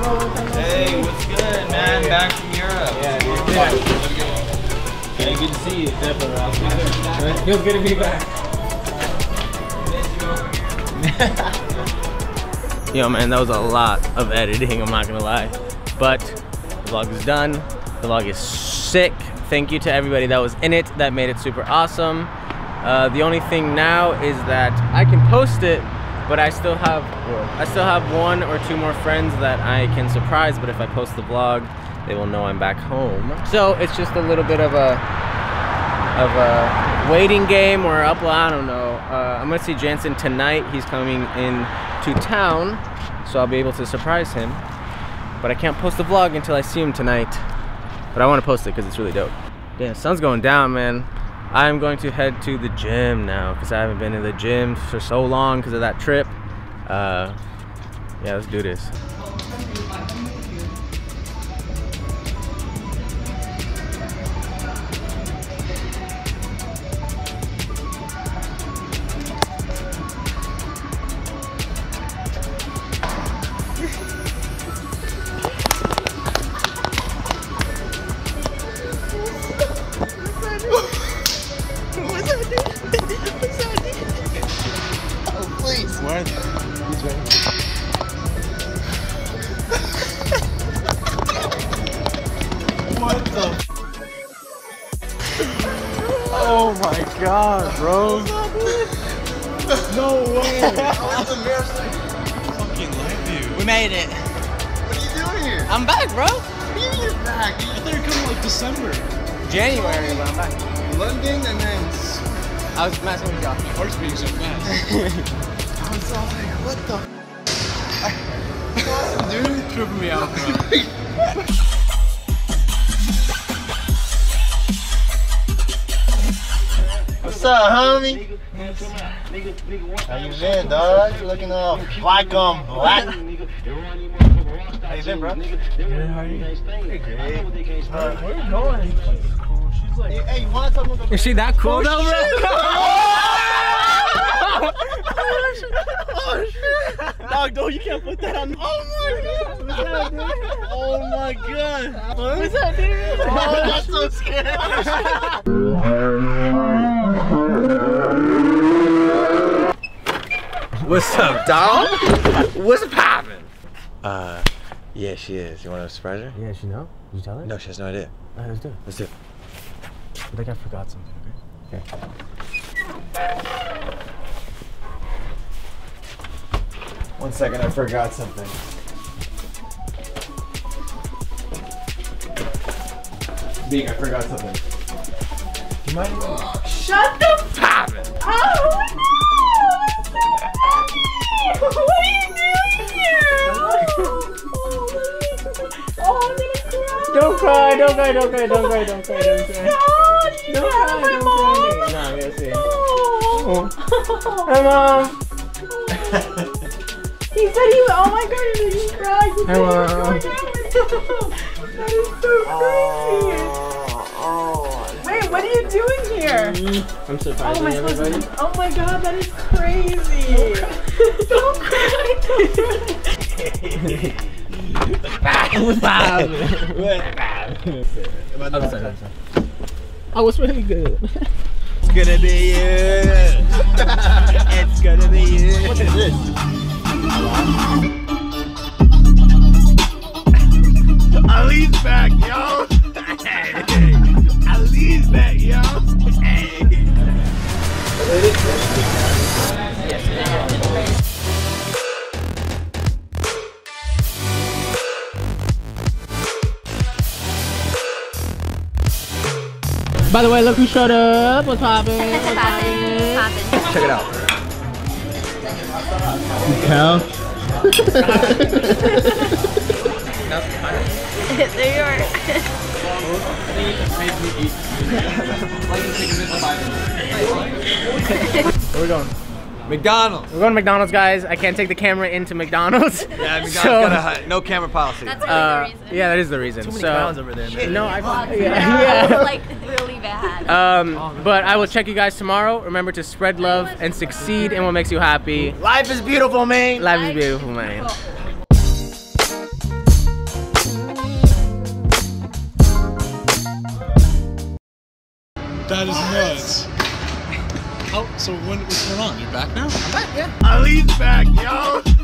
Hey, what's good, man? Back from Europe. Yeah, dude. Yeah. Hey, good to see you, definitely, Feels good to be back. Yo, man, that was a lot of editing, I'm not gonna lie. But the vlog is done. The vlog is sick. Thank you to everybody that was in it, that made it super awesome. Uh, the only thing now is that I can post it, but I still have I still have one or two more friends that I can surprise. But if I post the vlog, they will know I'm back home. So it's just a little bit of a of a waiting game or up. I don't know. Uh, I'm gonna see Jansen tonight. He's coming in to town, so I'll be able to surprise him. But I can't post the vlog until I see him tonight. But I want to post it because it's really dope. Damn, sun's going down, man. I'm going to head to the gym now because I haven't been in the gym for so long because of that trip. Uh, yeah, let's do this. God, bro. no way. Fucking live view. We made it. What are you doing here? I'm back, bro. You're back. I thought you were coming like December. January, but I'm back. London and then I was messing with y'all. Parts being so fast. I was all like, what the? Awesome, dude. Tripping me out, bro. What's up, homie? How you been, dog? You looking all black on black. How you been, bro? Good, how are you? Great. Uh, Where are you going? Cool. She's like, hey, hey, you want something? to- Is she that cool though, bro? Oh shit! Dog, no, you can't put that on. Oh my god! What's that, dude? Oh my god! What's that, dude? Oh, that's so scary. What's up, dog? What's poppin'? Uh, yeah, she is. You want to surprise her? Yeah, she know? Did you tell her? No, she has no idea. Alright, let's do it. Let's do it. I think I forgot something, okay? One second, I forgot something. Beak, I forgot something. You mind? Shut the Poppin'! Oh no! So! What are you doing here? Oh, I'm gonna cry. Don't cry, don't cry, don't cry, don't cry, don't cry, don't cry. Oh, no, you Don't cry, my don't mom? cry. No, yes, yeah. Oh. Hi, mom. He said he was, oh my god, he cry. He said he was going out. That is so crazy. I'm Oh, surprising am I supposed everybody. to? Oh my god, that is crazy. Don't cry. I'm sorry, I'm sorry. Oh, it's really good. It's gonna be you. it's gonna be you. What is this? Ali's back, By the way, look who showed up. What's poppin'? What's poppin'? Check it out. Count. there you are. Where we going? McDonald's. We're going to McDonald's, guys. I can't take the camera into McDonald's. Yeah, McDonald's So- got a no camera policy. That's really Uh, the reason. yeah, that is the reason. Too many so, clowns over there, man. No, I. Vlogs Yeah, now, yeah. like really bad. Um, but I will check you guys tomorrow. Remember to spread love and succeed in what makes you happy. Life is beautiful, man. Life is beautiful, man. Cool. That is nuts. Oh, so when, what's going on? You're back now? I'm back, yeah. Ali's back, yo.